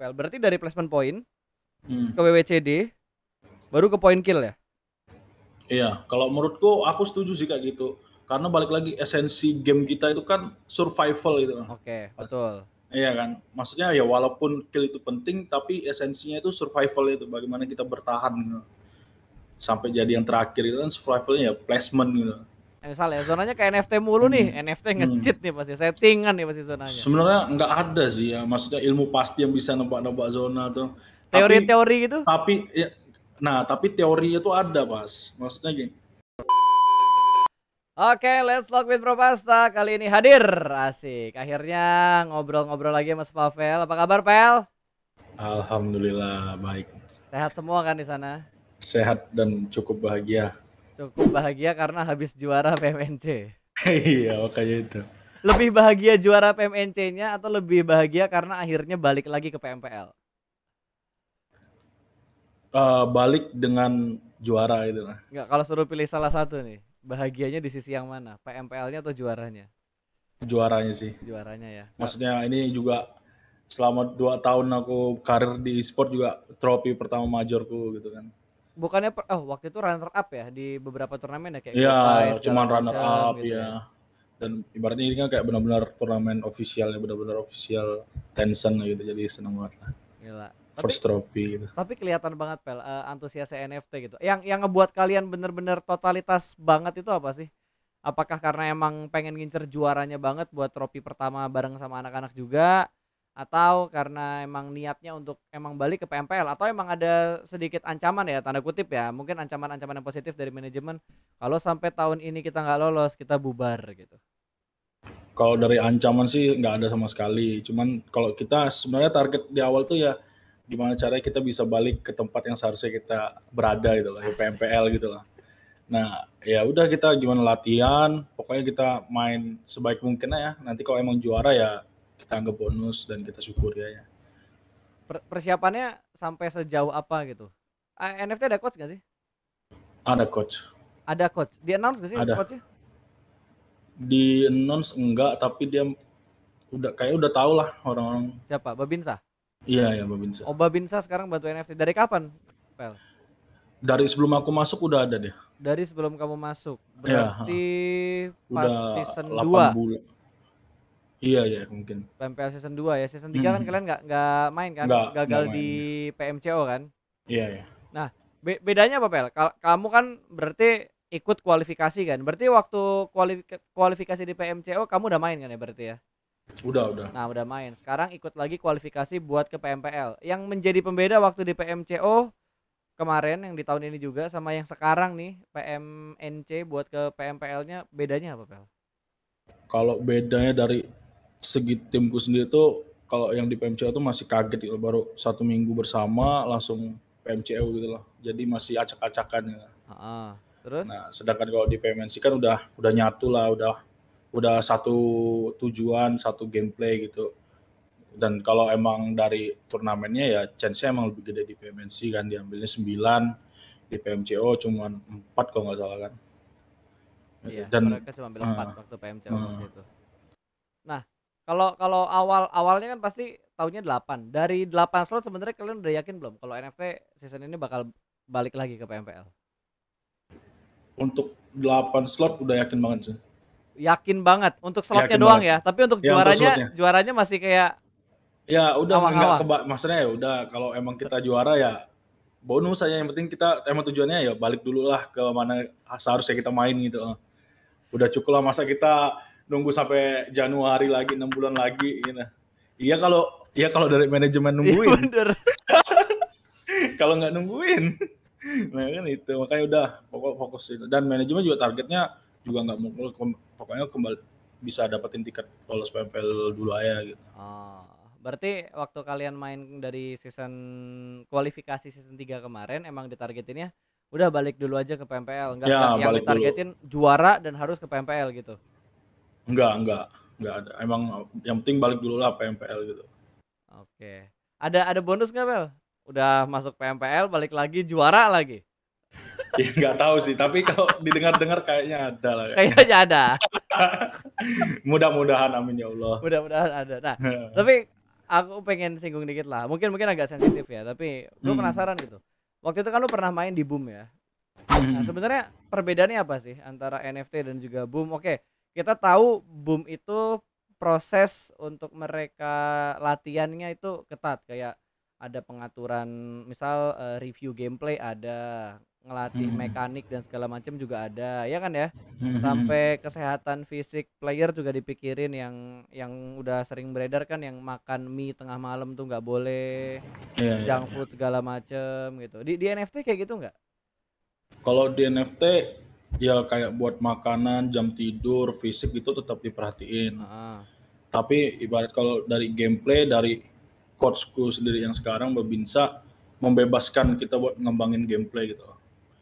Pel. Berarti dari placement point Hmm. ke WWCD baru ke point kill ya? Iya, kalau menurutku aku setuju sih kayak gitu. Karena balik lagi esensi game kita itu kan survival gitu. Oke, betul. Iya kan? Maksudnya ya walaupun kill itu penting tapi esensinya itu survival itu bagaimana kita bertahan gitu. Sampai jadi yang terakhir itu kan survivalnya ya placement gitu. Eh, Misalnya zonanya kayak NFT mulu nih, NFT nge-cheat nih pasti, settingan nih pasti zonanya. Sebenarnya nggak ada sih ya, maksudnya ilmu pasti yang bisa nebak-nebak zona tuh. Teori-teori gitu? tapi ya nah tapi teori itu ada pas maksudnya gini Oke, let's talk with Propasta. Kali ini hadir. Asik. Akhirnya ngobrol-ngobrol lagi sama Pavel. Apa kabar, Pel? alhamdulillah baik Sehat semua kan di sana? sehat dan cukup bahagia Cukup bahagia karena habis juara PMNC. iya makanya itu Lebih bahagia juara PMNC-nya atau lebih bahagia karena akhirnya balik lagi ke PMPL? Eh, balik dengan juara itu lah Enggak, kalau suruh pilih salah satu nih, bahagianya di sisi yang mana? PMPL-nya atau juaranya? juaranya sih Juaranya ya. maksudnya ini juga selama dua tahun aku karir di e-sport juga trofi pertama majorku gitu kan Bukannya per- oh waktu itu runner up ya di beberapa turnamen ya kayak Iya, segala cuman runner macam up gitu ya. Dan ibaratnya ini kan kayak benar-benar turnamen official ya, benar-benar official Tencent gitu. Jadi seneng banget lah. Gila. Tapi, First trophy gitu. tapi kelihatan banget pel eh, antusiasnya NFT gitu. Yang yang ngebuat kalian bener-bener totalitas banget itu apa sih? Apakah karena emang pengen ngincer juaranya banget buat trofi pertama bareng sama anak-anak juga? Atau karena emang niatnya untuk emang balik ke PMPL? Atau emang ada sedikit ancaman ya, tanda kutip ya, mungkin ancaman-ancaman yang positif dari manajemen kalau sampai tahun ini kita nggak lolos, kita bubar gitu. Kalau dari ancaman sih nggak ada sama sekali. Cuman kalau kita sebenarnya target di awal tuh ya gimana caranya kita bisa balik ke tempat yang seharusnya kita berada gitu loh, ya PMPL gitu lah. Nah, ya udah kita gimana latihan, pokoknya kita main sebaik mungkin aja. Nanti kalau emang juara ya kita anggap bonus dan kita syukuri aja. Per- persiapannya sampai sejauh apa gitu? NFT ada coach gak sih? Ada coach. Ada coach. Di announce gak sih Ada. coachnya? Di announce enggak, tapi dia udah kayak udah tahu lah orang-orang. Siapa? Babinsa. Iya ya Babinsa. Oh Babinsa sekarang bantu NFT. Dari kapan? Pel. Dari sebelum aku masuk udah ada dia. Dari sebelum kamu masuk. Iya, Berarti pas Udah season 8 2. bulan. Iya ya mungkin. PMPL season 2 ya. Season 3 kan Hmm. kalian nggak nggak main kan? Nggak, Gagal nggak main. di PMCO kan? Iya ya. Be- bedanya apa Pel? Kal- kamu kan berarti ikut kualifikasi kan? Berarti waktu kualif- kualifikasi di PMCO kamu udah main kan ya berarti ya? Udah udah. Nah udah main. Sekarang ikut lagi kualifikasi buat ke PMPL. Yang menjadi pembeda waktu di PMCO kemarin yang di tahun ini juga sama yang sekarang nih PMNC buat ke PMPL-nya bedanya apa Pel? Kalau bedanya dari segi timku sendiri tuh kalau yang di PMCO tuh masih kaget gitu baru satu minggu bersama langsung PMCO gitu loh. Jadi masih acak-acakan ya. Heeh. Terus? Nah, sedangkan kalau di PMNC kan udah udah nyatu lah, udah udah satu tujuan, satu gameplay gitu. Dan kalau emang dari turnamennya ya chance-nya emang lebih gede di PMNC kan diambilnya 9 di PMCO cuman 4 kalau nggak salah kan. Iya. Dan mereka cuma ambil empat Ah. waktu PMCO Ah. waktu itu. Nah, kalau kalau awal awalnya kan pasti tahunnya 8. Dari 8 slot sebenarnya kalian udah yakin belum kalau NFT season ini bakal balik lagi ke PMPL? untuk 8 slot udah yakin banget sih. Yakin banget untuk slotnya Yakin doang banget. ya. Tapi untuk Ya, untuk juaranya slotnya. juaranya masih kayak Ya udah nggak keba maksudnya ya udah kalau emang kita juara ya bonus aja yang penting kita emang tujuannya ya balik dulu lah ke mana seharusnya kita main gitu. Udah cukup lah masa kita nunggu sampai Januari lagi enam bulan lagi gitu. Iya kalau iya kalau dari manajemen Iya, nungguin, bener. kalau nggak nungguin. Nah kan itu makanya udah pokok fokus itu dan manajemen juga targetnya juga nggak mau pokoknya kembali bisa dapetin tiket lolos PMPL dulu aja gitu. Oh, berarti waktu kalian main dari season kualifikasi season 3 kemarin emang ditargetinnya udah balik dulu aja ke PMPL, enggak Ya, yang balik dulu. ditargetin juara dan harus ke PMPL gitu. Enggak, enggak, enggak ada. Emang yang penting balik dulu lah PMPL gitu. Oke. Ada ada bonus nggak Bel? Udah masuk PMPL balik lagi juara lagi. ya enggak tahu sih, tapi kalau didengar-dengar kayaknya ada lah. Kayaknya ada. Mudah-mudahan amin ya Allah. Mudah-mudahan ada. Nah, tapi aku pengen singgung dikit lah. Mungkin mungkin agak sensitif ya, tapi gue Hmm. penasaran gitu. Waktu itu kan lu pernah main di Boom ya. Nah, Mhm. sebenarnya perbedaannya apa sih antara NFT dan juga Boom? Oke, kita tahu Boom itu proses untuk mereka latihannya itu ketat kayak ada pengaturan misal eh, review gameplay ada, ngelatih Mhm. mekanik dan segala macam juga ada, ya kan ya? Mhm. Sampai kesehatan fisik player juga dipikirin yang yang udah sering beredar kan yang makan mie tengah malam tuh nggak boleh, Iya, iya, junk iya. food segala macem gitu. Di di NFT kayak gitu nggak? Kalau di NFT ya kayak buat makanan, jam tidur, fisik gitu tetap diperhatiin. Heeh. Tapi ibarat kalau dari gameplay dari coachku sendiri yang sekarang Babinsa membebaskan kita buat ngembangin gameplay gitu.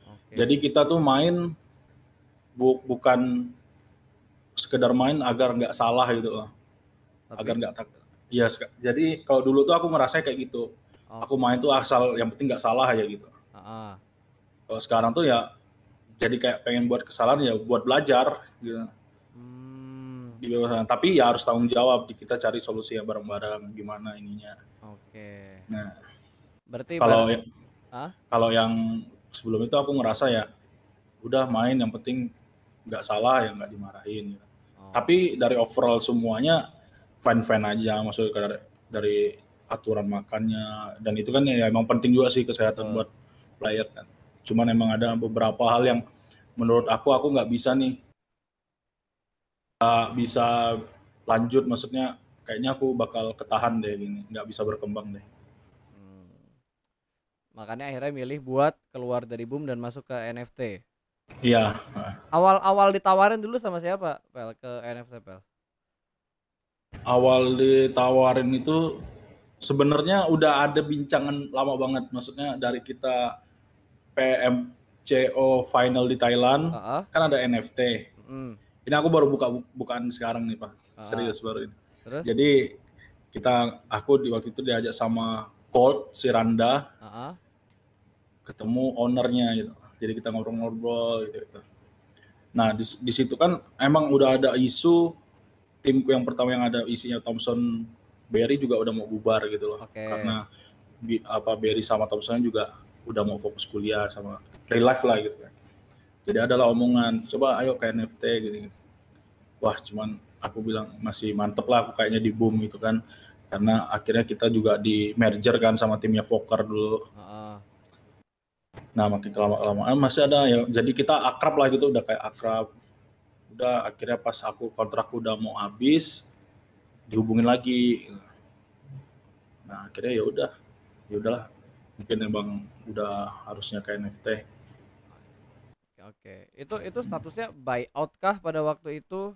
Oke. Jadi kita tuh main bu- bukan sekedar main agar nggak salah gitu loh. Tapi Agar nggak tak. Ya, jadi kalau dulu tuh aku ngerasa kayak gitu. oh, Aku main tuh asal yang penting nggak salah aja gitu. heeh. Kalau sekarang tuh ya jadi kayak pengen buat kesalahan ya buat belajar gitu. Hmm, Dibebasan. Tapi ya harus tanggung jawab. Kita cari solusi ya bareng-bareng gimana ininya. oke. Nah, Berarti kalau ya, kalau yang sebelum itu aku ngerasa ya udah main yang penting nggak salah ya nggak dimarahin. gitu. oh, Tapi dari overall semuanya fine-fine aja. Maksudnya dari, dari aturan makannya dan itu kan ya emang penting juga sih kesehatan Betul. buat player kan. Cuman emang ada beberapa hal yang menurut aku aku nggak bisa nih nggak bisa lanjut maksudnya kayaknya aku bakal ketahan deh gini nggak bisa berkembang deh hmm. Makanya akhirnya milih buat keluar dari Boom dan masuk ke NFT. iya Awal-awal ditawarin dulu sama siapa, Pel, ke NFT, Pel? awal ditawarin itu sebenarnya udah ada bincangan lama banget maksudnya dari kita PMCO final di Thailand Heeh. kan ada NFT mm, ini aku baru buka bukaan sekarang nih pak Ah. serius baru ini Terus? jadi kita aku di waktu itu diajak sama Colt si Randa Heeh. ketemu ownernya gitu jadi kita ngobrol-ngobrol gitu, gitu. nah di, di situ kan emang udah ada isu timku yang pertama yang ada isinya Thompson Berry juga udah mau bubar gitu loh Oke. karena bi- apa Berry sama Thompson juga udah mau fokus kuliah sama real life lah gitu kan jadi adalah omongan coba ayo ke NFT gitu, gitu. wah cuman aku bilang masih mantep lah aku kayaknya di boom gitu kan karena akhirnya kita juga di merger kan sama timnya Fokker dulu Heeh. Nah makin kelama kelamaan masih ada ya. Jadi kita akrab lah gitu, udah kayak akrab. Udah akhirnya pas aku kontrakku udah mau habis, dihubungin lagi. Nah akhirnya ya udah, ya udahlah. Mungkin emang udah harusnya kayak NFT. Oke, oke. Itu itu statusnya buyout kah pada waktu itu?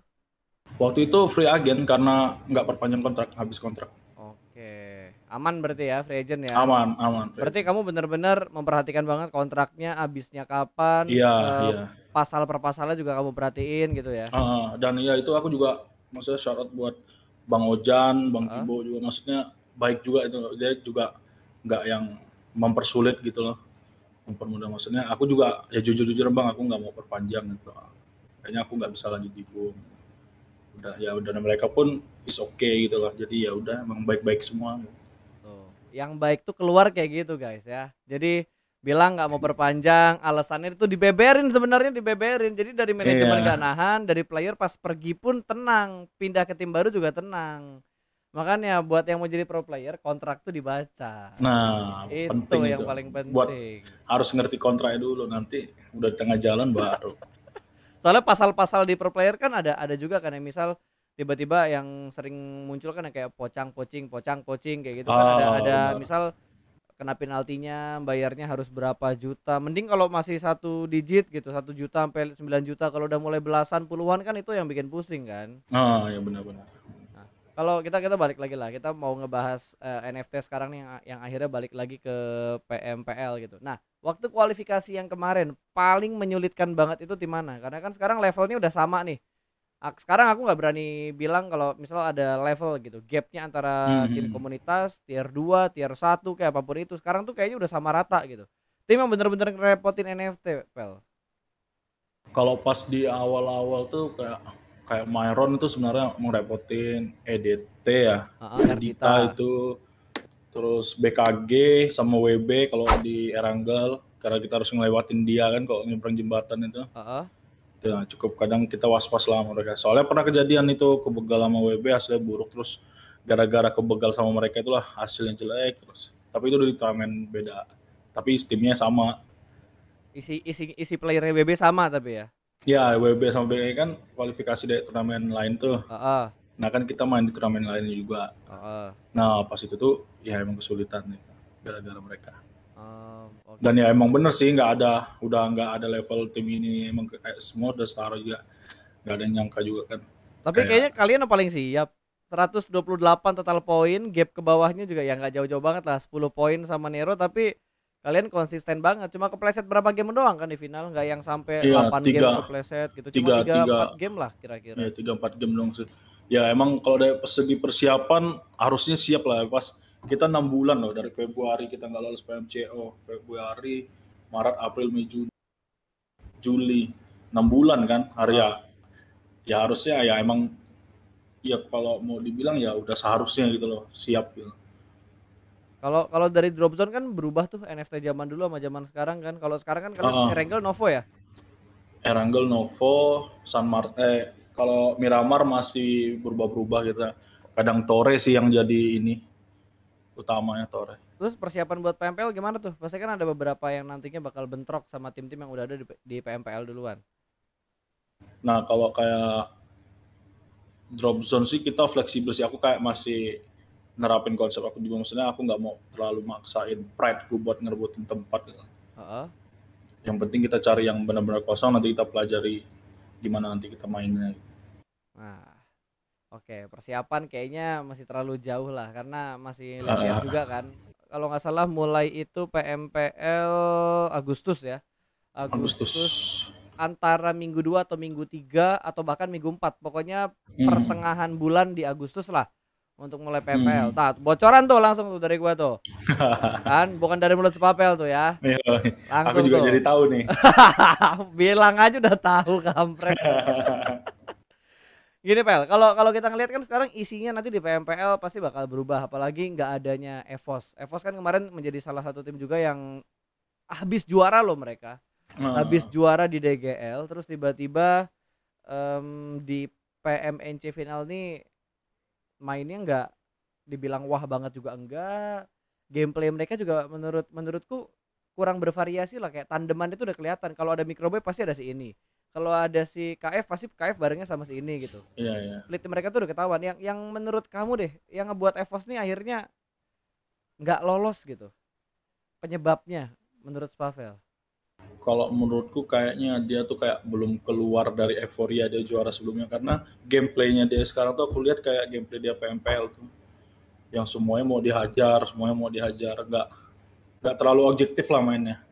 Waktu itu free agent karena nggak perpanjang kontrak, habis kontrak. Oke. Aman berarti ya free agent ya. Aman, aman. free Berarti kamu benar-benar memperhatikan banget kontraknya habisnya kapan, Iya, eh, iya. pasal per pasalnya juga kamu perhatiin gitu ya. Ah, dan ya itu aku juga maksudnya out buat Bang Ojan, Bang Ah. Kibo juga maksudnya baik juga itu dia juga nggak yang mempersulit gitu loh mempermudah maksudnya aku juga ya jujur-jujur bang aku nggak mau perpanjang gitu kayaknya aku nggak bisa lanjut di boom udah ya udah mereka pun is okay gitu loh jadi ya udah emang baik-baik semua Tuh. Yang baik tuh keluar kayak gitu guys ya. Jadi bilang nggak mau perpanjang, alasannya itu dibeberin sebenarnya dibeberin. Jadi dari manajemen Iya. nggak nahan, dari player pas pergi pun tenang, pindah ke tim baru juga tenang. Makanya buat yang mau jadi pro player kontrak tuh dibaca. nah itu penting yang itu. paling penting. buat harus ngerti kontraknya dulu nanti udah di tengah jalan baru. Soalnya pasal-pasal di pro player kan ada ada juga kan yang misal tiba-tiba yang sering muncul kan yang kayak pocang pocing pocang pocing kayak gitu kan. Ada Oh, ada benar. misal kena penaltinya bayarnya harus berapa juta. Mending kalau masih satu digit gitu satu juta sampai 9 juta. Kalau udah mulai belasan puluhan kan itu yang bikin pusing kan. Ah ya benar-benar kalau kita kita balik lagi lah kita mau ngebahas eh, NFT sekarang nih yang yang akhirnya balik lagi ke PMPL gitu. Nah waktu kualifikasi yang kemarin paling menyulitkan banget itu di mana? Karena kan sekarang levelnya udah sama nih. Sekarang aku nggak berani bilang kalau misal ada level gitu gapnya antara Hmm, tim hmm. komunitas tier 2 tier 1 kayak apa pun itu sekarang tuh kayaknya udah sama rata gitu. Tim yang bener-bener ngerepotin NFT pel? Kalau pas di awal-awal tuh kayak kayak Myron itu sebenarnya merepotin EDT ya. Heeh, Dita Erdita. itu terus BKG sama WB kalau di Erangel karena kita harus ngelewatin dia kan kalau nyebrang jembatan itu. Heeh. Ya, cukup kadang kita was-was lah mereka. Soalnya pernah kejadian itu kebegal sama WB hasilnya buruk terus gara-gara kebegal sama mereka itulah hasilnya jelek terus. Tapi itu udah di turnamen beda. Tapi timnya sama. Isi isi isi player WB sama tapi ya. Ya WB sama BKG kan kualifikasi dari turnamen lain tuh. Heeh. Nah kan kita main di turnamen lain juga. Heeh. Nah pas itu tuh ya emang kesulitan nih gara-gara mereka. Oh, oke. Dan ya emang bener sih nggak ada udah nggak ada level tim ini emang kayak semua udah setara juga nggak ada yang nyangka juga kan. Tapi kayak- kayaknya kalian yang paling siap. 128 total poin, gap ke bawahnya juga ya nggak jauh-jauh banget lah, 10 poin sama Nero tapi kalian konsisten banget. Cuma kepleset berapa game doang kan di final, nggak yang sampai Iya, 8 game tiga. kepleset gitu. Tiga- Cuma 3 tiga. 4 game lah kira-kira. Ya tiga empat game dong sih. Ya emang kalau dari segi persiapan harusnya siap lah pas kita enam bulan loh dari Februari kita nggak lolos PMCO Februari Maret April Mei Juni Juli enam bulan kan hari ya ya harusnya ya emang ya kalau mau dibilang ya udah seharusnya gitu loh siap gitu. Kalau kalau dari drop zone kan berubah tuh NFT zaman dulu sama zaman sekarang kan. Kalau sekarang kan kalian Ah. Erangel Novo ya? Erangel Novo San Mart eh kalau Miramar masih berubah-berubah gitu. Kadang Torre sih yang jadi ini utamanya Torre. Terus persiapan buat PMPL gimana tuh? Pasti kan ada beberapa yang nantinya bakal bentrok sama tim-tim yang udah ada di, di PMPL duluan. Nah kalau kayak drop zone sih kita fleksibel sih. Aku kayak masih nerapin konsep aku juga maksudnya aku nggak mau terlalu maksain pride gue buat ngerebutin tempat. gitu. Heeh. Yang penting kita cari yang benar-benar kosong nanti kita pelajari gimana nanti kita mainnya. Nah, oke persiapan kayaknya masih terlalu jauh lah karena masih lihat Ah. juga kan. Kalau nggak salah mulai itu PMPL Agustus ya. Agustus. antara minggu 2 atau minggu 3 atau bahkan minggu 4. Pokoknya Hmm. pertengahan bulan di Agustus lah untuk mulai PMPL. Hmm. Nah, bocoran tuh langsung tuh dari gua tuh. kan bukan dari mulut sepapel tuh ya. Langsung aku juga tuh. jadi tahu nih. Bilang aja udah tahu kampret. Gini Pel, kalau kalau kita ngelihat kan sekarang isinya nanti di PMPL pasti bakal berubah apalagi nggak adanya EVOS. EVOS kan kemarin menjadi salah satu tim juga yang habis juara loh mereka. Nah, Habis juara di DGL terus tiba-tiba em, di PMNC final nih mainnya nggak dibilang wah banget juga enggak. Gameplay mereka juga menurut menurutku kurang bervariasi lah kayak tandeman itu udah kelihatan. Kalau ada microboy pasti ada si ini. Kalau ada si KF pasti KF barengnya sama si ini gitu. Iya, iya. Split mereka tuh udah ketahuan. Yang yang menurut kamu deh, yang ngebuat EVOS nih akhirnya nggak lolos gitu. Penyebabnya menurut Spavel. Kalau menurutku kayaknya dia tuh kayak belum keluar dari euforia dia juara sebelumnya karena gameplaynya dia sekarang tuh aku lihat kayak gameplay dia PMPL tuh yang semuanya mau dihajar, semuanya mau dihajar, nggak nggak terlalu objektif lah mainnya.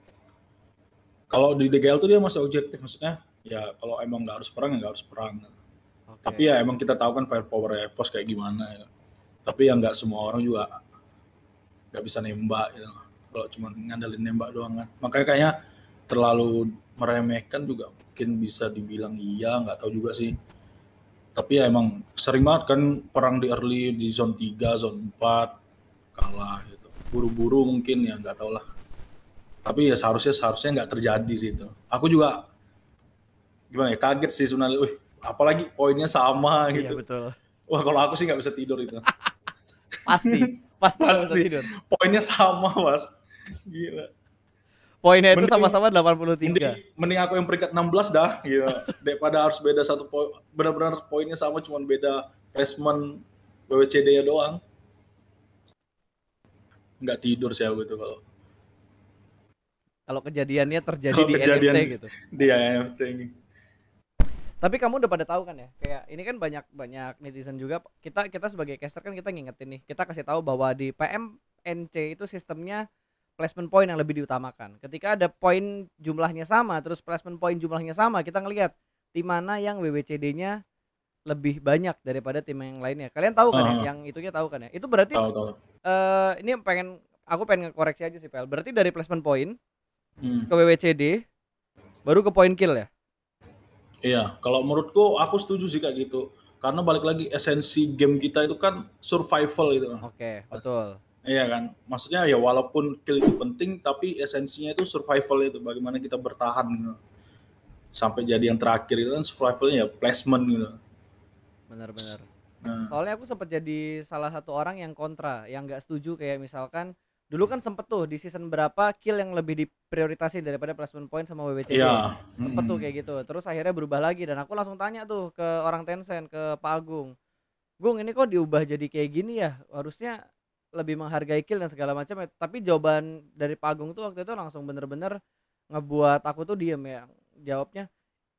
Kalau di DGL tuh dia masih objektif maksudnya ya kalau emang nggak harus perang ya nggak harus perang. Oke. Tapi ya emang kita tahu kan firepower EVOS kayak gimana ya. Tapi ya nggak semua orang juga nggak bisa nembak gitu. Kalau cuma ngandelin nembak doang kan. Makanya kayaknya terlalu meremehkan juga mungkin bisa dibilang iya, nggak tahu juga sih. Tapi ya emang sering banget kan perang di early di zone 3, zone 4 kalah gitu. Buru-buru mungkin ya nggak tahu lah. Tapi ya seharusnya seharusnya nggak terjadi sih itu. Aku juga gimana ya kaget sih sebenarnya. Wih, apalagi poinnya sama Iya gitu. betul. Wah kalau aku sih nggak bisa tidur itu. Pasti, pasti, Pasti. tidur. Poinnya sama mas. Gila. Poinnya itu Mending- sama-sama Mending, 83. mending aku yang peringkat 16 dah. Gila. Daripada harus beda satu poin. Benar-benar poinnya sama cuman beda placement WWCD ya doang. Nggak tidur sih aku itu kalau Kalau kejadiannya terjadi Kalau di kejadian- NFT gitu. di NFT ini. Tapi kamu udah pada tahu kan ya, kayak ini kan banyak banyak netizen juga. Kita kita sebagai caster kan kita ngingetin nih, kita kasih tahu bahwa di PMNC itu sistemnya placement point yang lebih diutamakan. Ketika ada poin jumlahnya sama, terus placement point jumlahnya sama, kita ngelihat tim mana yang WWCD-nya lebih banyak daripada tim yang lainnya. Kalian tahu kan Ah. ya, yang itunya tahu kan ya. Itu berarti Tahu tahu. eh ini pengen aku pengen koreksi aja sih Pel. Berarti dari placement point Hmm. ke WWCD baru ke point kill ya. Iya, kalau menurutku aku setuju sih kayak gitu. Karena balik lagi esensi game kita itu kan survival gitu. Oke, betul. Iya kan? Maksudnya ya walaupun kill itu penting tapi esensinya itu survival itu bagaimana kita bertahan gitu. Sampai jadi yang terakhir itu kan survivalnya ya placement gitu. Benar-benar. Nah. Soalnya aku sempat jadi salah satu orang yang kontra, yang nggak setuju kayak misalkan dulu kan sempet tuh di season berapa kill yang lebih diprioritaskan daripada placement point sama WWCD. Iya. Sempet tuh kayak gitu. Terus akhirnya berubah lagi dan aku langsung tanya tuh ke orang Tencent, ke Pak Agung. Gung ini kok diubah jadi kayak gini ya? Harusnya lebih menghargai kill dan segala macam ya. Tapi jawaban dari Pak Agung tuh waktu itu langsung bener-bener ngebuat aku tuh diem ya. Jawabnya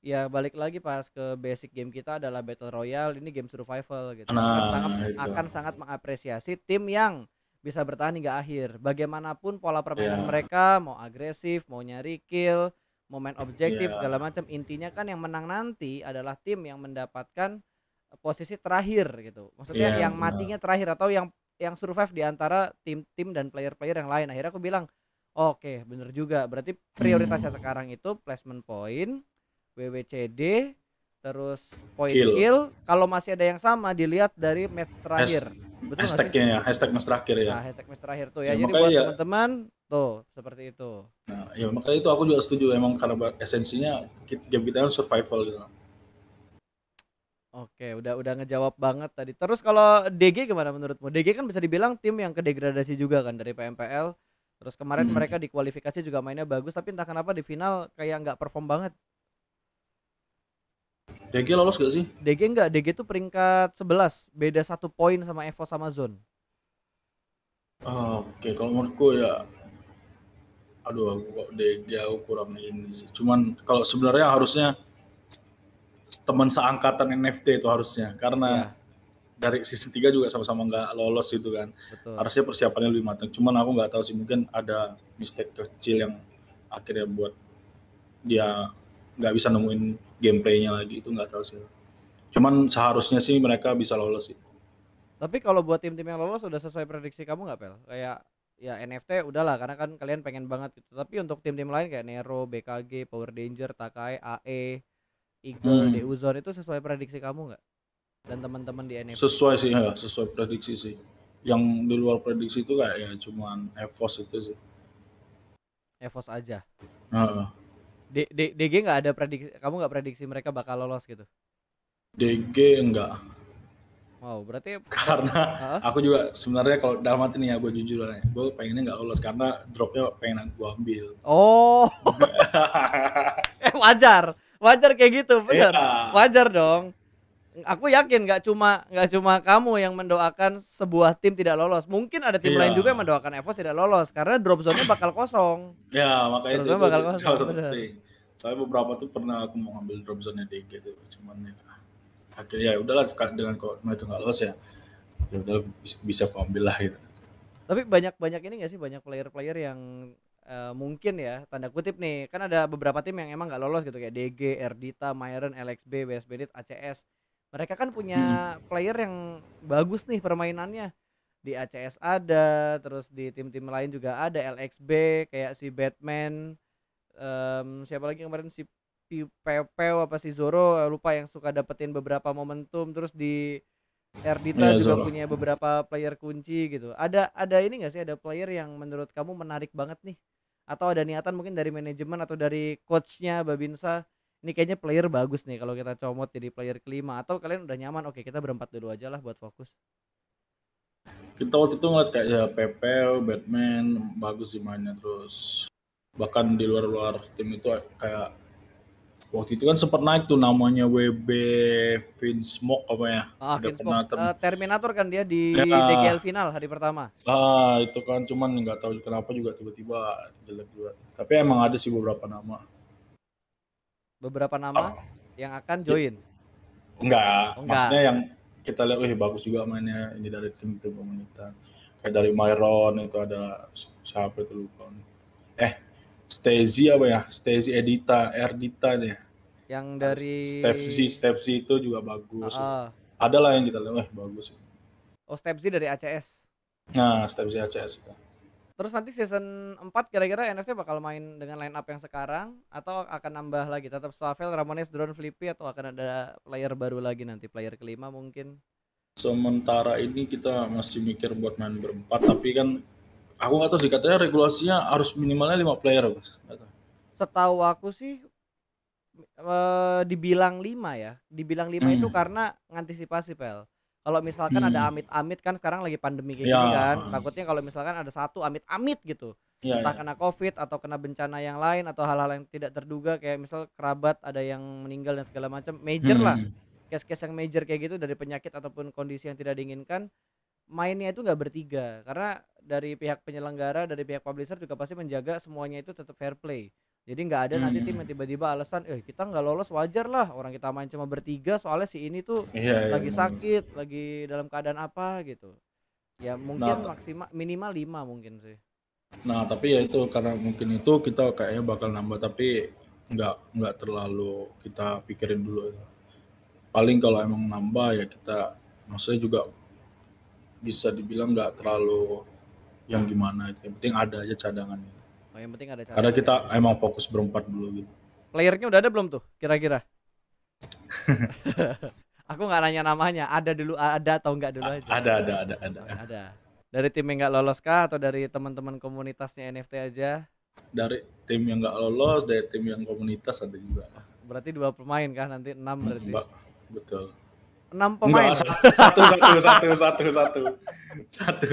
ya balik lagi pas ke basic game kita adalah battle royale ini game survival gitu nah, akan sangat itu. akan sangat mengapresiasi tim yang bisa bertahan hingga akhir bagaimanapun pola permainan yeah. mereka mau agresif mau nyari kill mau main objektif yeah. segala macam intinya kan yang menang nanti adalah tim yang mendapatkan posisi terakhir gitu maksudnya yeah, yang matinya terakhir atau yang yang survive di antara tim-tim dan player-player yang lain. Akhirnya aku bilang oke okay, bener juga. Berarti prioritasnya hmm. sekarang itu placement point WWCD terus point kill, kill. kalau masih ada yang sama dilihat dari match terakhir. Has, betul hashtagnya ya hashtag match terakhir ya. Nah, hashtag match terakhir tuh ya, ya jadi buat ya, teman-teman tuh seperti itu. Nah ya makanya itu aku juga setuju. Emang karena esensinya game kita kan survival gitu Oke, udah udah ngejawab banget tadi. Terus kalau DG gimana menurutmu? DG kan bisa dibilang tim yang kedegradasi juga kan dari PMPL. Terus kemarin hmm. mereka di kualifikasi juga mainnya bagus, tapi entah kenapa di final kayak nggak perform banget. DG lolos gak sih? DG enggak, DG tuh peringkat 11 Beda satu poin sama Evo sama Zone oh, Oke, okay. kalau menurutku ya Aduh, aku kok DG aku kurang ini sih Cuman kalau sebenarnya harusnya teman seangkatan NFT itu harusnya. Karena yeah. dari season 3 juga sama-sama nggak lolos itu kan. Betul. Harusnya persiapannya lebih matang. Cuman aku nggak tahu sih, mungkin ada mistake kecil yang akhirnya buat dia nggak bisa nemuin gameplaynya lagi. Itu nggak tahu sih. Cuman seharusnya sih mereka bisa lolos sih. Tapi kalau buat tim-tim yang lolos udah sesuai prediksi kamu nggak pel? Kayak ya NFT udahlah karena kan kalian pengen banget gitu. Tapi untuk tim-tim lain kayak Nero, BKG, Power Danger, Takai, AE, Eagle, hmm. Deuzon itu sesuai prediksi kamu nggak? Dan teman-teman di NFT sesuai sih ya sesuai prediksi sih. Yang di luar prediksi itu kayak ya cuman EVOS itu sih. EVOS aja? Uh. D, D, DG nggak ada prediksi kamu nggak prediksi mereka bakal lolos gitu? DG enggak Wow, berarti karena huh? aku juga sebenarnya kalau dalam hati nih ya gue jujur aja, gue pengennya nggak lolos karena dropnya pengen gue ambil. Oh, eh wajar, wajar kayak gitu, benar, yeah. wajar dong. Aku yakin nggak cuma nggak cuma kamu yang mendoakan sebuah tim tidak lolos, mungkin ada tim yeah. lain juga yang mendoakan Evos tidak lolos karena drop zone-nya bakal kosong. Ya makanya itu, itu bakal kosong, salah satu penting. Saya beberapa tuh pernah aku mau ambil drop zone-nya DG tuh, cuman ya akhirnya ya udahlah dengan kok mereka nggak lolos ya ya udah bisa, bisa ambil lah gitu tapi banyak banyak ini gak sih banyak player-player yang uh, mungkin ya tanda kutip nih kan ada beberapa tim yang emang nggak lolos gitu kayak DG, Erdita, Myron, LXB, WS Bandit, ACS mereka kan punya hmm. player yang bagus nih permainannya di ACS ada terus di tim-tim lain juga ada LXB kayak si Batman um, siapa lagi kemarin si Pepeo apa si Zoro eh, lupa yang suka dapetin beberapa momentum terus di Erdita yeah, juga Zoro. punya beberapa player kunci gitu. Ada ada ini gak sih ada player yang menurut kamu menarik banget nih? Atau ada niatan mungkin dari manajemen atau dari coachnya Babinsa ini kayaknya player bagus nih kalau kita comot jadi player kelima. Atau kalian udah nyaman oke kita berempat dulu aja lah buat fokus. Kita waktu itu ngeliat kayak ya Pepe, Batman bagus sih mainnya terus bahkan di luar-luar tim itu kayak waktu itu kan sempat naik tuh namanya WB Smoke apa ya? Ah, Vinsmoke. Uh, Terminator kan dia di ya. DGL final hari pertama. Ah, itu kan cuman nggak tahu kenapa juga tiba-tiba jelek juga. Tapi emang ada sih beberapa nama. Beberapa nama oh. yang akan join? Enggak, oh, enggak. maksudnya yang kita lihat, wih bagus juga mainnya ini dari tim tim komunitas. Kayak dari Myron itu ada siapa itu lupa. Eh, Stacey apa ya? Stacey Edita, Erdita deh. Yang dari Steph Z itu juga bagus. Uh, Ada lah yang kita lihat, eh bagus. Oh, Steph Z dari ACS. Nah, Steph Z ACS itu. Terus nanti season 4 kira-kira NFT bakal main dengan line up yang sekarang atau akan nambah lagi tetap Swavel, Ramones, Drone, Flippy atau akan ada player baru lagi nanti player kelima mungkin? Sementara ini kita masih mikir buat main berempat tapi kan aku nggak tahu sih katanya regulasinya harus minimalnya lima player mas. Setahu aku sih uh, dibilang lima ya, dibilang lima hmm. itu karena ngantisipasi pel kalau misalkan ada hmm. amit-amit kan sekarang lagi pandemi kayak gini ya. kan, takutnya kalau misalkan ada satu amit-amit gitu, ya, entah ya. kena covid atau kena bencana yang lain atau hal-hal yang tidak terduga kayak misal kerabat ada yang meninggal dan segala macam, major lah. Hmm. Case-case yang major kayak gitu dari penyakit ataupun kondisi yang tidak diinginkan, mainnya itu nggak bertiga karena dari pihak penyelenggara, dari pihak publisher juga pasti menjaga semuanya itu tetap fair play. Jadi nggak ada hmm. nanti tim yang tiba-tiba alasan, eh kita nggak lolos wajar lah orang kita main cuma bertiga soalnya si ini tuh iya, iya lagi iya, sakit, lagi dalam keadaan apa gitu. Ya mungkin nah, maksimal minimal lima mungkin sih. Nah tapi ya itu karena mungkin itu kita kayaknya bakal nambah tapi nggak nggak terlalu kita pikirin dulu. Paling kalau emang nambah ya kita maksudnya juga bisa dibilang nggak terlalu yang gimana itu. Yang penting ada aja cadangannya. Oh, yang penting ada Karena kita emang fokus berempat dulu gitu. Playernya udah ada belum tuh kira-kira? Aku nggak nanya namanya, ada dulu ada atau enggak dulu aja. Ada ada ada ada. Ada. Dari tim yang nggak lolos kah atau dari teman-teman komunitasnya NFT aja? Dari tim yang nggak lolos, dari tim yang komunitas ada juga. Berarti dua pemain kah nanti enam berarti? Mbak, betul. Enam pemain. Enggak, satu, satu, satu, satu, satu, satu.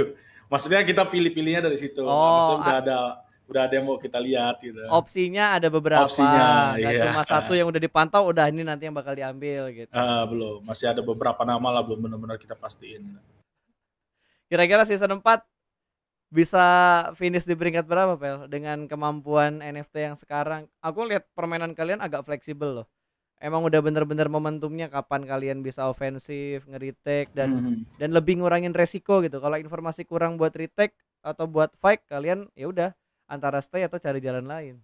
Maksudnya kita pilih-pilihnya dari situ. Oh, Maksudnya udah ada udah ada yang mau kita lihat gitu. Opsinya ada beberapa. Opsinya, Gak iya. cuma satu yang udah dipantau, udah ini nanti yang bakal diambil gitu. Uh, belum, masih ada beberapa nama lah belum benar-benar kita pastiin. Kira-kira season 4 bisa finish di peringkat berapa Pel dengan kemampuan NFT yang sekarang? Aku lihat permainan kalian agak fleksibel loh. Emang udah bener-bener momentumnya kapan kalian bisa ofensif, nge-retake dan mm -hmm. dan lebih ngurangin resiko gitu. Kalau informasi kurang buat retake atau buat fight kalian ya udah antara stay atau cari jalan lain?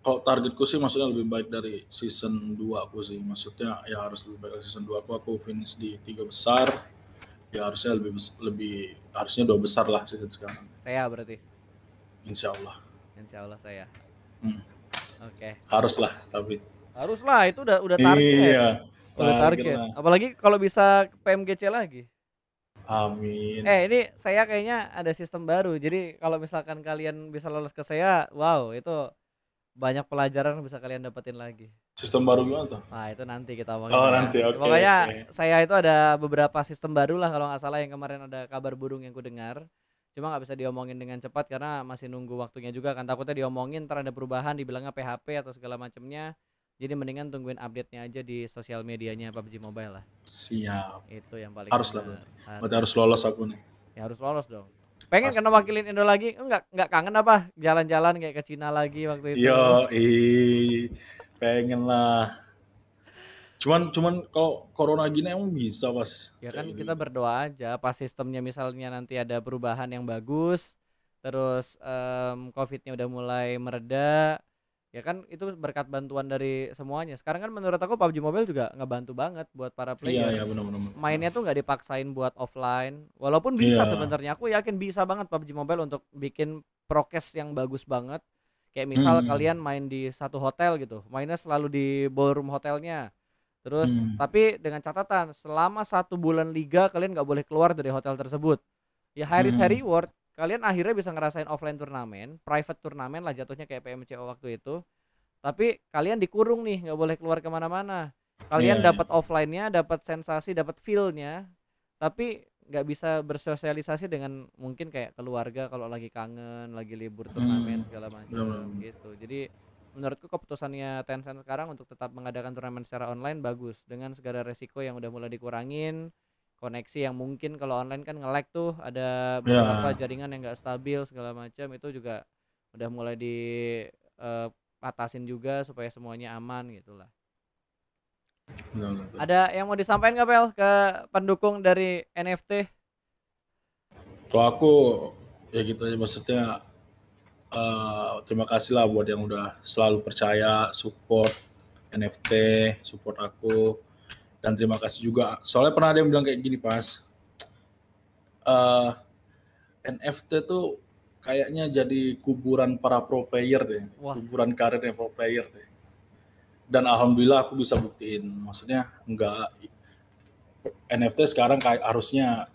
Kalau targetku sih maksudnya lebih baik dari season 2 aku sih. Maksudnya ya harus lebih baik dari season 2 aku. Aku finish di tiga besar. Ya harusnya lebih lebih harusnya dua besar lah season sekarang. Saya berarti. Insya Allah. Insya Allah saya. Hmm. Oke. Okay. Haruslah tapi. Haruslah itu udah udah target. Iya. Udah target. target. Apalagi kalau bisa PMGC lagi. Amin. Eh ini saya kayaknya ada sistem baru. Jadi kalau misalkan kalian bisa lolos ke saya, wow itu banyak pelajaran yang bisa kalian dapetin lagi. Sistem baru gimana tuh? Nah itu nanti kita omongin. Oh ya. nanti oke. Okay, Pokoknya okay. saya itu ada beberapa sistem baru lah kalau nggak salah yang kemarin ada kabar burung yang ku dengar. Cuma nggak bisa diomongin dengan cepat karena masih nunggu waktunya juga kan takutnya diomongin ntar ada perubahan dibilangnya PHP atau segala macamnya jadi mendingan tungguin update-nya aja di sosial medianya PUBG Mobile lah. Siap. Itu yang paling harus lah. Berarti harus lolos aku nih. Ya harus lolos dong. Pengen Pasti. kena wakilin Indo lagi? Enggak enggak kangen apa? Jalan-jalan kayak ke Cina lagi waktu itu. Yo, i pengen lah. Cuman cuman kalau corona gini emang bisa, Mas. Ya kan kita berdoa aja pas sistemnya misalnya nanti ada perubahan yang bagus, terus um, COVID-nya udah mulai mereda, ya kan itu berkat bantuan dari semuanya. Sekarang kan menurut aku PUBG Mobile juga ngebantu banget buat para player iya, iya, bener, bener, mainnya tuh nggak dipaksain buat offline. Walaupun bisa iya. sebenarnya aku yakin bisa banget PUBG Mobile untuk bikin prokes yang bagus banget. Kayak misal hmm. kalian main di satu hotel gitu mainnya selalu di ballroom hotelnya. Terus hmm. tapi dengan catatan selama satu bulan liga kalian nggak boleh keluar dari hotel tersebut. Ya high risk high reward kalian akhirnya bisa ngerasain offline turnamen, private turnamen lah jatuhnya kayak PMCO waktu itu. Tapi kalian dikurung nih, nggak boleh keluar ke mana-mana. Kalian yeah, dapat yeah. offline-nya, dapat sensasi, dapat feel-nya, tapi nggak bisa bersosialisasi dengan mungkin kayak keluarga kalau lagi kangen, lagi libur turnamen hmm. segala macam gitu. Jadi menurutku keputusannya Tencent sekarang untuk tetap mengadakan turnamen secara online bagus dengan segala resiko yang udah mulai dikurangin koneksi yang mungkin kalau online kan nge-lag tuh ada beberapa yeah. jaringan yang enggak stabil segala macam itu juga udah mulai di uh, patasin juga supaya semuanya aman gitulah. Ada yang mau disampaikan nggak Pel ke pendukung dari NFT? Kalau aku ya gitu aja maksudnya uh, terima kasih lah buat yang udah selalu percaya support NFT, support aku dan terima kasih juga. Soalnya pernah ada yang bilang kayak gini pas. Uh, NFT tuh kayaknya jadi kuburan para pro player deh, Wah. kuburan karir pro player deh. Dan alhamdulillah aku bisa buktiin, maksudnya enggak. NFT sekarang kayak harusnya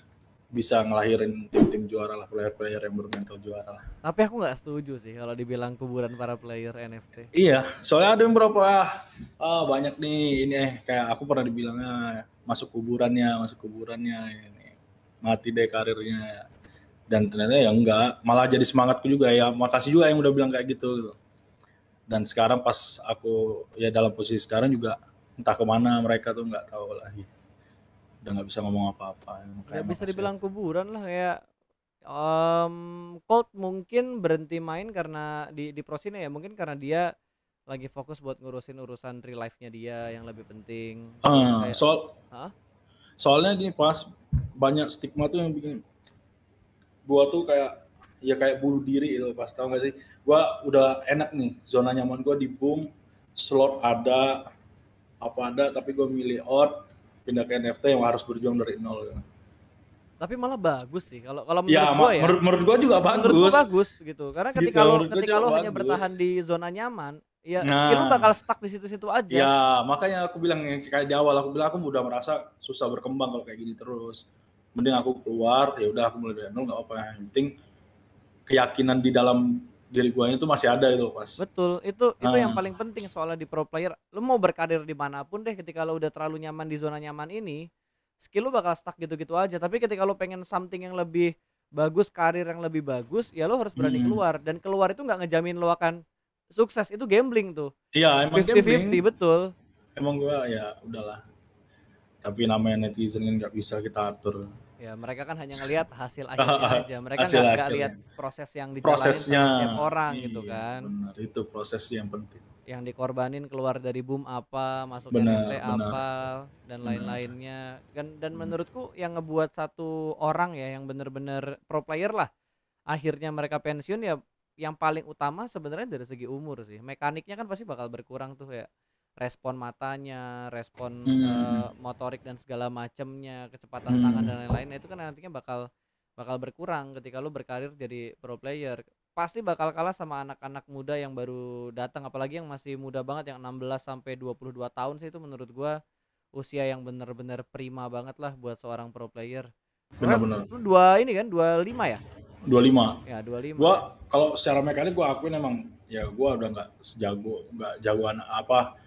bisa ngelahirin tim-tim juara lah, player-player yang bermental juara lah. Tapi aku nggak setuju sih kalau dibilang kuburan para player NFT. Iya, soalnya ada beberapa ah, ah banyak nih ini eh kayak aku pernah dibilangnya masuk kuburannya, masuk kuburannya ini mati deh karirnya. Dan ternyata ya enggak, malah jadi semangatku juga ya. Makasih juga yang udah bilang kayak gitu. gitu. Dan sekarang pas aku ya dalam posisi sekarang juga entah ke mana mereka tuh nggak tahu lagi. Udah nggak bisa ngomong apa-apa. Nggak bisa dibilang kuburan lah kayak um, Colt mungkin berhenti main karena di di Pro Scene ya mungkin karena dia lagi fokus buat ngurusin urusan real life-nya dia yang lebih penting. Ah, kayak- soal Hah? soalnya gini pas banyak stigma tuh yang bikin gua tuh kayak ya kayak bunuh diri itu pas tau gak sih gua udah enak nih zona nyaman gua di boom slot ada apa ada tapi gua milih out pindah ke NFT yang harus berjuang dari nol Tapi malah bagus sih kalau kalau menurut ya gua ya. menurut menurut gua juga menurut gua bagus bagus gitu. Karena ketika Gitu, lo ketika lo hanya bagus. bertahan di zona nyaman, ya Nah. skill lo bakal stuck di situ-situ aja. ya makanya aku bilang yang kayak di awal aku bilang aku udah merasa susah berkembang kalau kayak gini terus mending aku keluar ya udah aku mulai dari nol nggak apa yang penting keyakinan di dalam diri gua itu masih ada itu pas Betul, itu itu yang Ah. paling penting soalnya di pro player. Lu mau berkarir di mana pun deh, ketika lo udah terlalu nyaman di zona nyaman ini, skill lu bakal stuck gitu-gitu aja. Tapi ketika lo pengen something yang lebih bagus, karir yang lebih bagus, ya lo harus berani Hmm. keluar. Dan keluar itu nggak ngejamin lo akan sukses. Itu gambling tuh. Iya emang 50-50 gambling. betul. Emang gua ya udahlah. Tapi namanya netizen kan nggak bisa kita atur. Ya mereka kan hanya ngelihat hasil akhirnya aja. Mereka nggak lihat proses yang dijalanin Prosesnya. sama setiap orang gitu Iya, kan. Benar itu proses yang penting. yang dikorbanin keluar dari boom apa masuk Benar, NFT benar. apa dan Benar. lain-lainnya dan dan Hmm. menurutku yang ngebuat satu orang ya yang bener-bener pro player lah akhirnya mereka pensiun ya yang paling utama sebenarnya dari segi umur sih mekaniknya kan pasti bakal berkurang tuh ya respon matanya respon Hmm. eh, motorik dan segala macemnya kecepatan tangan Hmm. dan lain-lain nah, itu kan nantinya bakal bakal berkurang ketika lu berkarir jadi pro player pasti bakal kalah sama anak-anak muda yang baru datang apalagi yang masih muda banget yang 16 sampai 22 tahun sih itu menurut gua usia yang bener-bener prima banget lah buat seorang pro player. Benar-benar. Dua ini kan 25 ya? 25. Ya 25. Gua kalau secara mekanik gua akuin emang ya gua udah nggak sejago nggak jagoan apa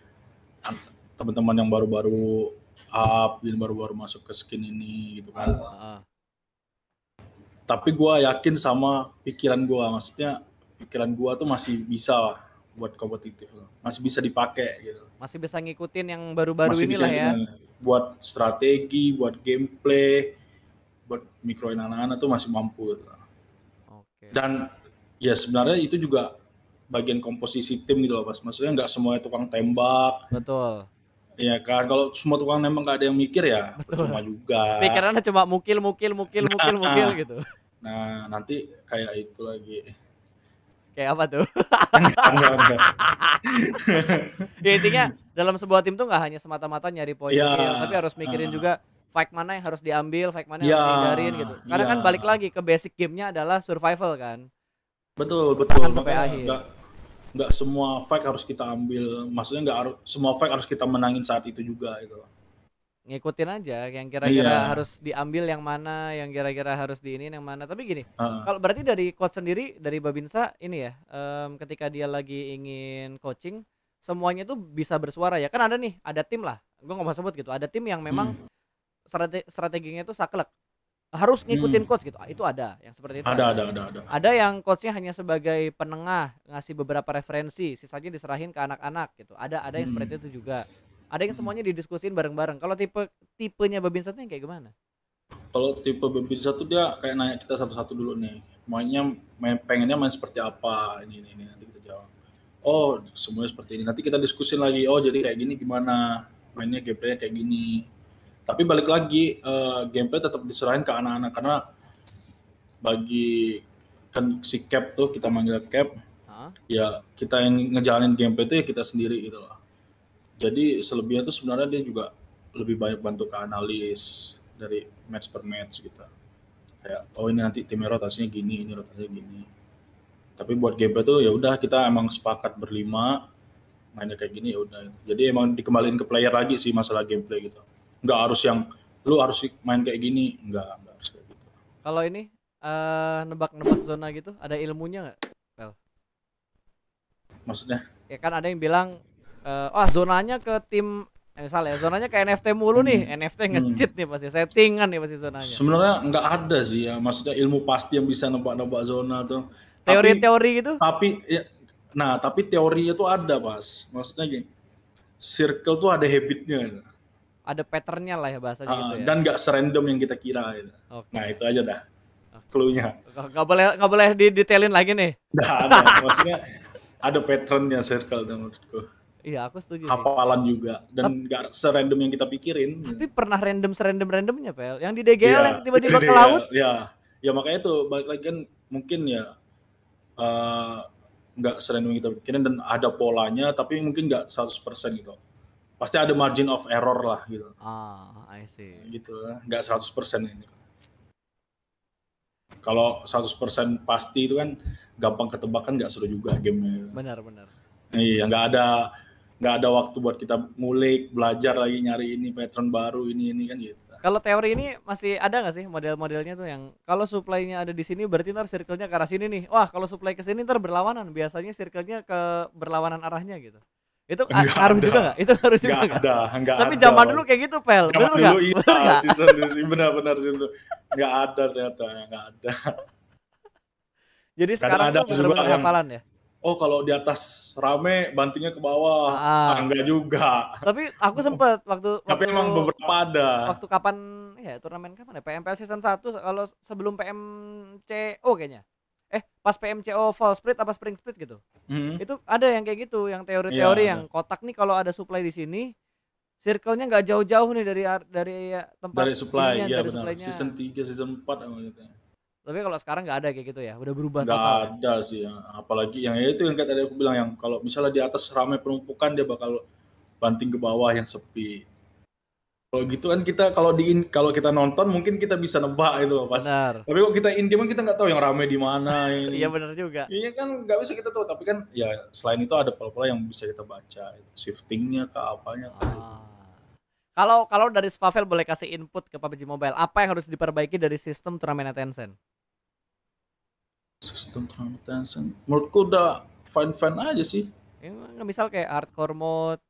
teman-teman yang baru-baru up yang baru-baru masuk ke skin ini gitu kan. Heeh. Tapi gua yakin sama pikiran gua maksudnya pikiran gua tuh masih bisa lah buat kompetitif loh. Masih bisa dipakai gitu. masih bisa ngikutin yang baru-baru inilah ya. buat strategi, buat gameplay, buat mikroin anak-anak tuh masih mampu. gitu. Oke. Dan ya sebenarnya itu juga bagian komposisi tim gitu loh, Mas. Maksudnya nggak semuanya tukang tembak, Betul. ya kan. Kalau semua tukang nembak nggak ada yang mikir ya, percuma juga. Pikirannya cuma mukil mukil mukil mukil mukil gitu. Nah, nanti kayak itu lagi. Kayak apa tuh? Enggak, enggak, enggak. ya intinya dalam sebuah tim tuh nggak hanya semata-mata nyari poin Ya, tapi harus mikirin ah. juga fight mana yang harus diambil, fight mana yang Ya, harus dihindarin gitu. Karena kan ya. balik lagi ke basic gamenya adalah survival kan. Betul, betul. Tahan sampai akhir. Nggak, nggak semua fight harus kita ambil. Maksudnya nggak harus semua fight harus kita menangin saat itu juga gitu. Ngikutin aja yang kira-kira Iya. harus diambil yang mana, yang kira-kira harus diinin yang mana. Tapi gini, Heeh. kalau berarti dari coach sendiri dari Babinsa ini ya, em, ketika dia lagi ingin coaching, semuanya tuh bisa bersuara ya. Kan ada nih, ada tim lah. Gue nggak mau sebut gitu. Ada tim yang memang Hmm. strate- strateginya itu saklek. Harus ngikutin Hmm. coach gitu. Ah, Itu ada yang seperti itu. ada, ada, ada, ada. Ada yang coachnya hanya sebagai penengah, ngasih beberapa referensi, sisanya diserahin ke anak-anak gitu. Ada ada yang Hmm. seperti itu juga. Ada yang Hmm. semuanya didiskusin bareng-bareng. Kalau tipe tipenya Babinsa tuh yang kayak gimana? Kalau tipe baby satu dia kayak nanya kita satu-satu dulu nih. Mainnya main, pengennya main seperti apa ini ini, ini nanti kita jawab. Oh semuanya seperti ini. Nanti kita diskusin lagi. Oh jadi kayak gini gimana? Mainnya gameplaynya kayak gini. Tapi balik lagi eh, gameplay tetap diserahin ke anak-anak karena bagi kan si cap tuh kita manggil cap Hah? ya kita yang ngejalanin gameplay itu ya kita sendiri gitu loh. Jadi selebihnya tuh sebenarnya dia juga lebih banyak bantu ke analis dari match per match gitu. kayak oh ini nanti timnya rotasinya gini ini rotasinya gini tapi buat gameplay tuh ya udah kita emang sepakat berlima mainnya kayak gini ya udah jadi emang dikembaliin ke player lagi sih masalah gameplay gitu nggak harus yang lu harus main kayak gini. Nggak nggak harus kayak gitu. Kalau ini eh nebak-nebak zona gitu, ada ilmunya nggak? maksudnya? Ya kan ada yang bilang eh wah zonanya ke tim eh, misalnya zonanya ke NFT mulu nih, NFT nge-cheat nih pasti settingan nih pasti zonanya. sebenarnya nggak ada sih ya maksudnya ilmu pasti yang bisa nebak-nebak zona tuh. Teori-teori gitu? tapi ya nah tapi teorinya tuh ada pas maksudnya gini circle tuh ada habitnya Ada patternnya lah ya bahasanya Ah, gitu ya. dan nggak serandom yang kita kira gitu. Oke. nah itu aja dah clue-nya nggak boleh nggak boleh didetailin lagi nih. nggak ada maksudnya ada patternnya circle dan menurutku Iya, aku setuju sih. hafalan juga dan nggak serandom yang kita pikirin Tapi pernah random serandom randomnya, Pel. Yang di DGL Iya, yang tiba-tiba ke laut. ya ya makanya itu balik lagi kan mungkin ya eh, nggak serandom yang kita pikirin dan ada polanya tapi mungkin nggak 100% gitu pasti ada margin of error lah gitu Ah, I see. gitu nggak 100% ini kalau 100% pasti itu kan gampang ketebak kan nggak seru juga gamenya Benar, benar. iya nggak ada nggak ada waktu buat kita ngulik belajar lagi nyari ini pattern baru ini ini kan gitu Kalau teori ini masih ada nggak sih model-modelnya tuh yang kalau supply-nya ada di sini berarti ntar circle-nya ke arah sini nih. Wah, kalau supply ke sini ntar berlawanan. Biasanya circle-nya ke berlawanan arahnya gitu. Itu ngaruh ada. juga nggak? Itu ngaruh juga nggak ada nggak Tapi ada, zaman dulu kayak gitu, Pel. Zaman Bener dulu nggak? iya, Bener nggak? season season benar-benar season nggak ada ternyata nggak ada. Jadi Kadang sekarang ada tuh yang- hafalan ya. Oh kalau di atas rame bantingnya ke bawah, Ah. ah, enggak juga. Tapi aku sempet waktu Tapi waktu emang beberapa ada. waktu kapan ya turnamen kapan ya PMPL season 1 kalau sebelum PMCO kayaknya eh pas PMCO fall split apa spring split gitu Hmm. itu ada yang kayak gitu yang teori-teori Iya, yang kotak nih kalau ada supply di sini circle-nya nggak jauh-jauh nih dari ar- dari ya, tempat Dari supply, ya dari benar. supply-nya. Season 3, season 4 apa gitu. tapi kalau sekarang nggak ada kayak gitu ya udah berubah Nggak total ya? ada sih ya. Apalagi yang itu yang kayak tadi aku bilang yang kalau misalnya di atas ramai penumpukan dia bakal banting ke bawah yang sepi. Kalau gitu kan kita kalau di kalau kita nonton mungkin kita bisa nebak itu loh pas. benar Tapi kok kita in game kan kita nggak tahu yang ramai di mana ini. iya benar juga Iya kan nggak bisa kita tahu, tapi kan ya selain itu ada pola-pola yang bisa kita baca, shiftingnya ke apanya. Ah. kalau kalau dari Spavel boleh kasih input ke PUBG Mobile apa yang harus diperbaiki dari sistem turnamen Tencent Sistem transaction, menurutku udah fine-fine aja sih. nggak misal kayak hardcore mode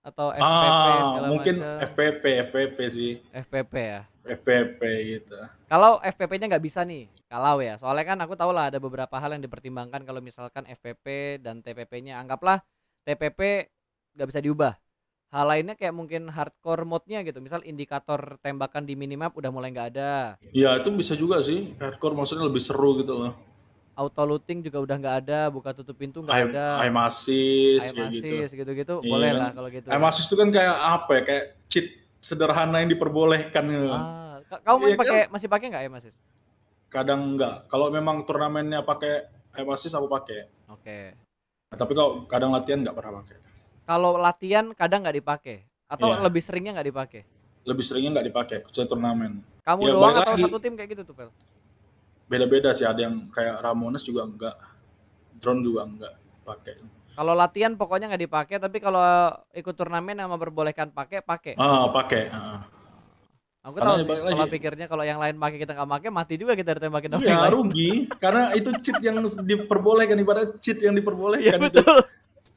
atau FPP ah, mungkin macam. FPP, FPP sih, FPP ya FPP gitu. Kalau FPP-nya nggak bisa nih, kalau ya. Soalnya kan aku tahu lah ada beberapa hal yang dipertimbangkan kalau misalkan FPP dan TPP-nya anggaplah TPP nggak bisa diubah. Hal lainnya kayak mungkin hardcore mode-nya gitu. Misal indikator tembakan di minimap udah mulai nggak ada. Ya itu bisa juga sih, hardcore maksudnya lebih seru gitu loh. Auto looting juga udah nggak ada, buka tutup pintu nggak I'm, ada. I'm assist, Aim kayak gitu. assist gitu-gitu Iya. boleh lah kalau gitu. I'm assist itu kan kayak apa ya, kayak cheat sederhana yang diperbolehkan gitu. Ah, ka- kau main Iya kan? pakai masih pakai nggak ya Mas? Kadang enggak, kalau memang turnamennya pakai I'm assist aku pakai. Oke. Tapi kalau kadang latihan nggak pernah pakai. Kalau latihan kadang nggak dipakai atau Iya. lebih seringnya nggak dipakai. Lebih seringnya nggak dipakai, kecuali turnamen. Kamu Ya, doang atau lagi. satu tim kayak gitu tuh, Pel? Beda-beda sih ada yang kayak Ramones juga enggak drone juga enggak pakai Kalau latihan pokoknya nggak dipakai, tapi kalau ikut turnamen yang memperbolehkan pakai, pakai. ah pakai ah. Aku karena tahu ya kalau lagi. pikirnya kalau yang lain pakai kita nggak pakai, mati juga kita ditembakin orang iya rugi karena itu cheat yang diperbolehkan ibarat cheat yang diperbolehkan itu. betul.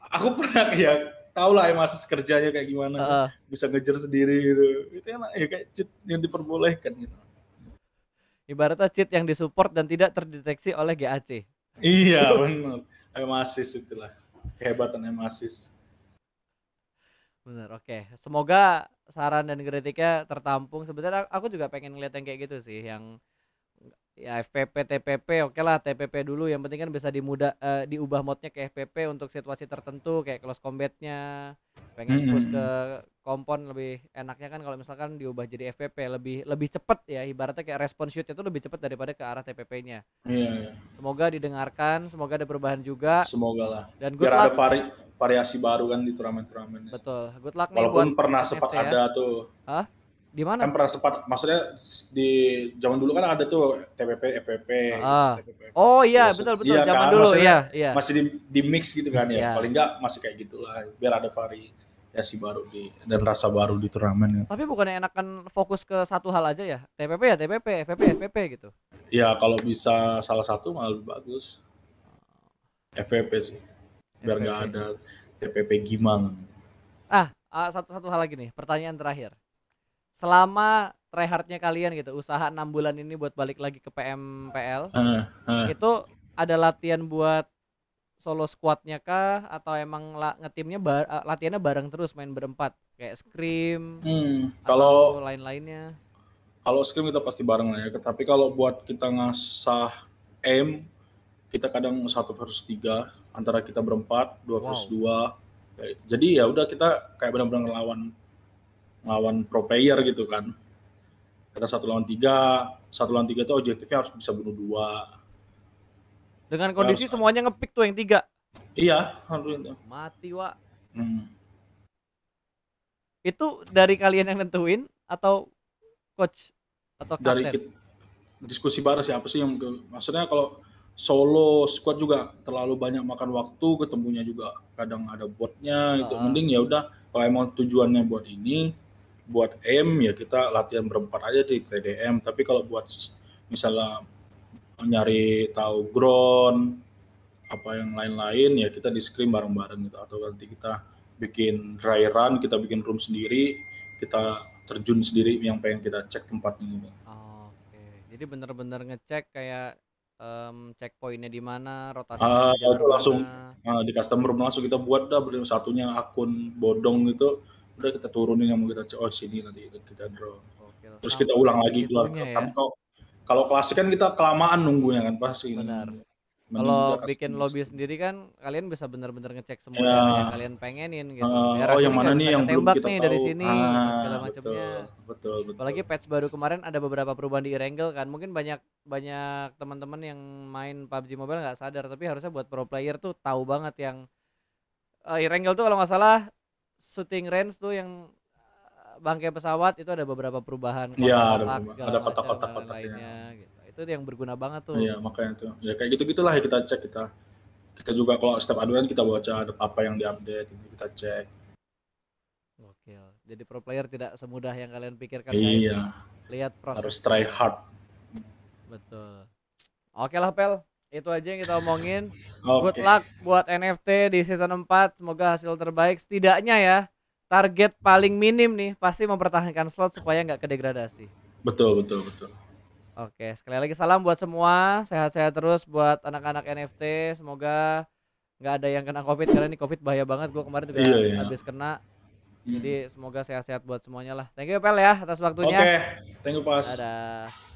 aku pernah ya tahu lah ya masih kerjanya kayak gimana Heeh. bisa ngejar sendiri gitu itu enak ya kayak cheat yang diperbolehkan gitu ibaratnya cheat yang disupport dan tidak terdeteksi oleh GAC. iya benar emasis itulah kehebatan emasis Bener, oke. Semoga saran dan kritiknya tertampung. Sebenarnya aku juga pengen ngeliat yang kayak gitu sih, yang ya FPP TPP oke lah TPP dulu yang penting kan bisa dimudah eh, diubah modnya ke FPP untuk situasi tertentu kayak close combatnya pengen push ke kompon lebih enaknya kan kalau misalkan diubah jadi FPP lebih lebih cepet ya ibaratnya kayak response shoot itu lebih cepet daripada ke arah TPP-nya iya, iya. semoga didengarkan semoga ada perubahan juga semoga lah dan good biar ada luck vari- variasi baru kan di turnamen-turnamen betul good luck nih buat walaupun pernah sempat ya. ada tuh Hah? Di mana? Kan pernah sempat maksudnya di zaman dulu kan ada tuh TPP, FVP, Heeh. TPP. Oh iya, betul betul, iya zaman kan, dulu, maksudnya iya iya. masih di di-mix gitu kan ya. Iya. Paling enggak masih kayak gitulah, biar ada variasi baru di dan rasa baru di turnamen ya. Tapi bukannya enakan fokus ke satu hal aja ya? TPP ya TPP, FVP FVP gitu? Ya kalau bisa salah satu malah lebih bagus. FVP sih. Biar nggak ada TPP Gimang. Ah, ah, satu satu hal lagi nih, pertanyaan terakhir. Selama tryhard-nya kalian gitu, usaha 6 bulan ini buat balik lagi ke PMPL, Heeh, heeh. itu ada latihan buat solo squad-nya kah atau emang la ngetimnya ba eee, latihannya bareng terus main berempat? Kayak scrim Hmm, kalau lain-lainnya? kalau scrim kita pasti bareng lah ya. Tapi kalau buat kita ngasah aim, kita kadang 1 versus 3 antara kita berempat, 2 versus Wow. 2. Kayak jadi ya udah kita kayak benar-benar ngelawan ngelawan pro player gitu kan. Ada 1 lawan 3, 1 lawan 3 itu objektifnya harus bisa bunuh 2. Dengan Kita kondisi harus semuanya nge-pick tuh yang 3? Iya, itu. Mati, Wak. Hmm. Itu dari kalian yang nentuin atau coach atau Dari kapten? kit diskusi bareng siapa sih yang maksudnya kalau solo squad juga terlalu banyak makan waktu, ketemunya juga kadang ada botnya gitu. Heeh. Mending ya udah kalau emang tujuannya buat ini, buat aim ya kita latihan berempat aja di TDM. Tapi kalau buat misalnya nyari tahu ground, apa yang lain-lain ya kita di scrim bareng-bareng gitu atau nanti kita bikin dry run, kita bikin room sendiri, kita terjun sendiri yang pengen kita cek tempatnya gitu. Oke, jadi bener-bener ngecek kayak, mmm, checkpoint-nya di mana, rotasi Ah, di jalur itu langsung eee, di custom room langsung kita buat dah satunya akun bodong gitu, udah kita turunin yang mau kita cek, oh sini nanti kita draw. Gokil, Terus kita ulang lagi keluar ya? kan kalau klasik kan kita kelamaan nunggunya kan pasti. Benar. Mending Kalau bikin lobby sendiri. kan kalian bisa bener-bener ngecek semua daerah yang kalian pengenin gitu. Daerah oh sini yang mana nih yang belum kita nih dari tahu. sini, segala Ah, macamnya. betul, betul, betul. Apalagi patch baru kemarin ada beberapa perubahan di Erangel kan, mungkin banyak banyak teman-teman yang main PUBG Mobile nggak sadar, tapi harusnya buat pro player tuh tahu banget yang, eee, Erangel tuh kalau nggak salah shooting range tuh yang, bangkai pesawat itu ada beberapa perubahan Iya, ada kotak-kotak perubahan. segala Ada kotak-kotak dan kotaknya. lain-lainnya gitu. Itu yang berguna banget tuh. Iya, makanya tuh. Ya kayak gitu-gitulah ya kita cek kita. Kita juga kalau setiap aduan kita baca ada apa yang diupdate, gitu kita cek. Gokil. Jadi pro player tidak semudah yang kalian pikirkan guys. Iya, Lihat harus prosesnya. try hard. Betul. Oke lah Pel, itu aja yang kita omongin. Good Oke. luck buat NFT di season 4, semoga hasil terbaik. Setidaknya ya, target paling minim nih pasti mempertahankan slot supaya nggak kedegradasi. Betul, betul, betul. Oke, sekali lagi salam buat semua, sehat-sehat terus buat anak-anak NFT. Semoga nggak ada yang kena COVID karena ini COVID bahaya banget. Gue kemarin juga Iya, iya. habis kena. Hmm. Jadi semoga sehat-sehat buat semuanya lah. Thank you Pel ya atas Oke, waktunya. thank you Pas. Dadah.